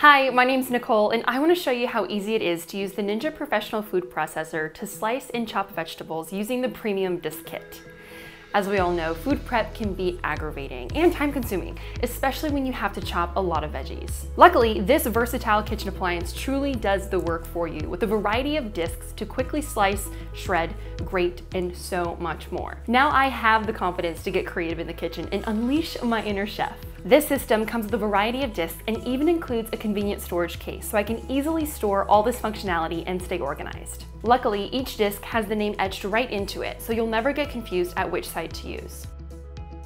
Hi, my name's Nicole and I want to show you how easy it is to use the Ninja Professional Food Processor to slice and chop vegetables using the Premium Disc Kit. As we all know, food prep can be aggravating and time consuming, especially when you have to chop a lot of veggies. Luckily, this versatile kitchen appliance truly does the work for you with a variety of discs to quickly slice, shred, grate, and so much more. Now I have the confidence to get creative in the kitchen and unleash my inner chef. This system comes with a variety of discs and even includes a convenient storage case so I can easily store all this functionality and stay organized. Luckily, each disc has the name etched right into it, so you'll never get confused at which side to use.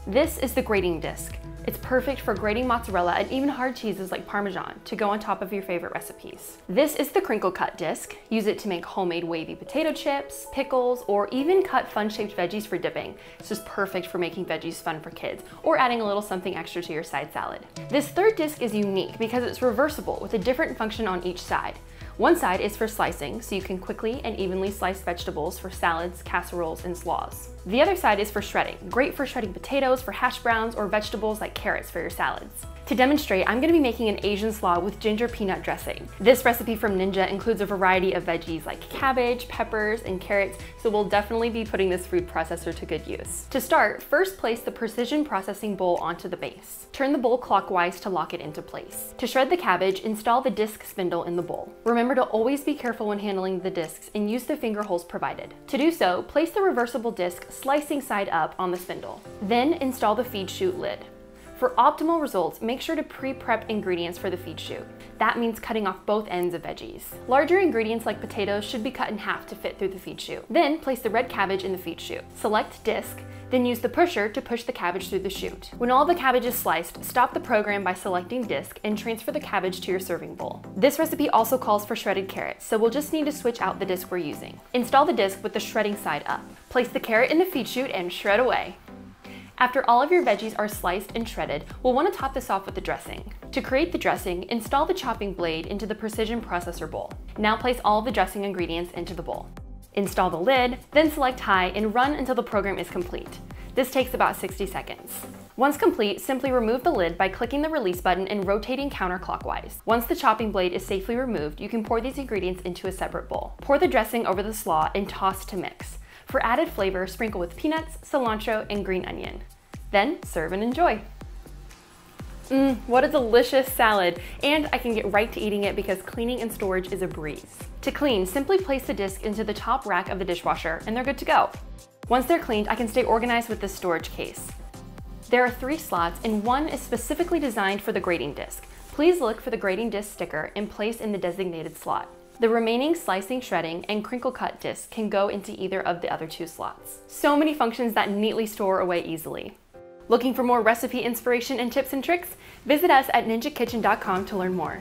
This is the grating disc. It's perfect for grating mozzarella and even hard cheeses like Parmesan to go on top of your favorite recipes. This is the crinkle cut disc. Use it to make homemade wavy potato chips, pickles, or even cut fun shaped veggies for dipping. It's just perfect for making veggies fun for kids or adding a little something extra to your side salad. This third disc is unique because it's reversible with a different function on each side. One side is for slicing, so you can quickly and evenly slice vegetables for salads, casseroles, and slaws. The other side is for shredding, great for shredding potatoes for hash browns or vegetables like carrots for your salads. To demonstrate, I'm gonna be making an Asian slaw with ginger peanut dressing. This recipe from Ninja includes a variety of veggies like cabbage, peppers, and carrots, so we'll definitely be putting this food processor to good use. To start, first place the precision processing bowl onto the base. Turn the bowl clockwise to lock it into place. To shred the cabbage, install the disc spindle in the bowl. Remember to always be careful when handling the discs and use the finger holes provided. To do so, place the reversible disc slicing side up on the spindle. Then install the feed chute lid. For optimal results, make sure to pre-prep ingredients for the feed chute. That means cutting off both ends of veggies. Larger ingredients like potatoes should be cut in half to fit through the feed chute. Then place the red cabbage in the feed chute. Select disc, then use the pusher to push the cabbage through the chute. When all the cabbage is sliced, stop the program by selecting disc and transfer the cabbage to your serving bowl. This recipe also calls for shredded carrots, so we'll just need to switch out the disc we're using. Install the disc with the shredding side up. Place the carrot in the feed chute and shred away. After all of your veggies are sliced and shredded, we'll want to top this off with the dressing. To create the dressing, install the chopping blade into the precision processor bowl. Now place all the dressing ingredients into the bowl. Install the lid, then select high and run until the program is complete. This takes about 60 seconds. Once complete, simply remove the lid by clicking the release button and rotating counterclockwise. Once the chopping blade is safely removed, you can pour these ingredients into a separate bowl. Pour the dressing over the slaw and toss to mix. For added flavor, sprinkle with peanuts, cilantro, and green onion. Then serve and enjoy. Mmm, what a delicious salad. And I can get right to eating it because cleaning and storage is a breeze. To clean, simply place the disc into the top rack of the dishwasher and they're good to go. Once they're cleaned, I can stay organized with this storage case. There are three slots and one is specifically designed for the grating disc. Please look for the grating disc sticker and place in the designated slot. The remaining slicing, shredding, and crinkle cut discs can go into either of the other two slots. So many functions that neatly store away easily. Looking for more recipe inspiration and tips and tricks? Visit us at ninjakitchen.com to learn more.